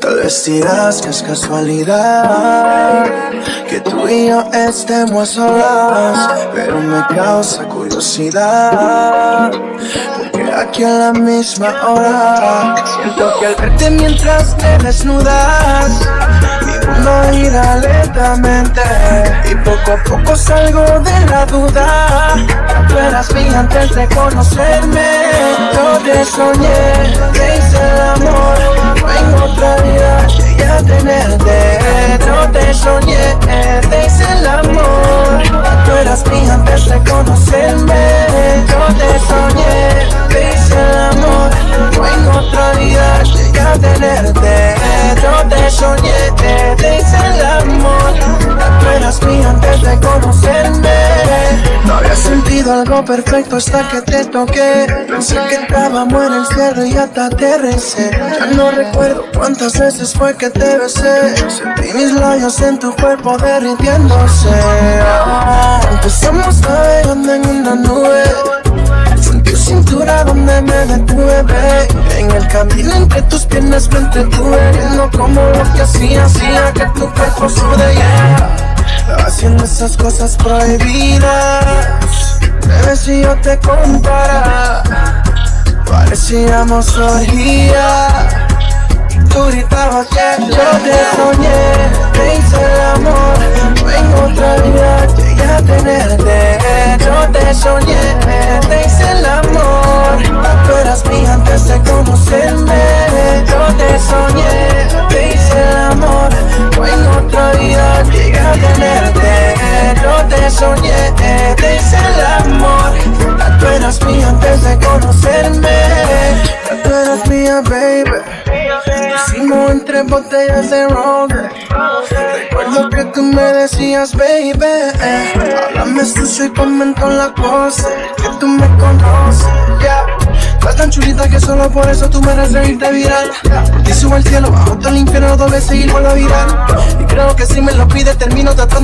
Tal vez dirás que es casualidad que tú y yo estemos solas, pero me causa curiosidad. Porque aquí a la misma hora siento que al verte mientras te desnudas, mundo gira lentamente y poco a poco salgo de la duda. Tú eras mía antes de conocerme, yo te soñé, te hice el amor, en otra vida llegué a tenerte. Yo te soñé, te el amor. Tú eras mía antes de conocerme. Algo perfecto hasta que te toqué. Pensé que estábamos en el cielo y hasta te recé. Ya no recuerdo cuántas veces fue que te besé. Sentí mis labios en tu cuerpo derritiéndose. Ah, Empezamos navegando en una nube. En tu cintura donde me detuve. En el camino entre tus piernas me entretuve Viendo como lo que hacía, hacía que tu cuerpo sude, esas cosas prohibidas. Bebé, si yo te contara Parecíamos orgía Tú gritabas que yo te soñé Te hice el amor soñé Te el amor. Tú eras mía antes de conocerme. Tú eras mía, baby. Hicimos entre botellas de ron Recuerdo que tú me decías, baby. Háblame sucio y comento la cosa Que tú me conoces, Estás tan chulita que solo por eso tú me harás reírte viral. Por ti subo al cielo, bajo todo el infierno dos veces y vuelvo a virar. Y creo que si me lo pides termino hasta tu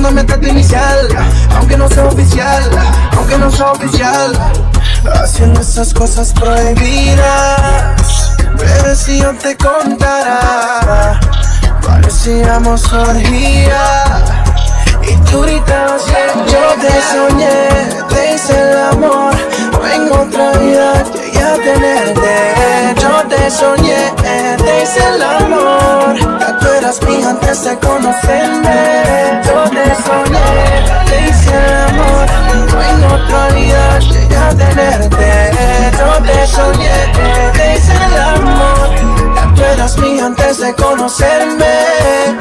inicial. Aunque no sea oficial, aunque no sea oficial. Haciendo esas cosas prohibidas. Bebé, si yo te contara Parecíamos orgía Y tú gritabas yo te soñé Yo te soñé Te hice el amor. Ya tú eras mía antes de conocerme. Yo te soñé Te hice el amor. En otra vida a tenerte. Yo te soñé Te hice el amor. Ya tú eras mía antes de conocerme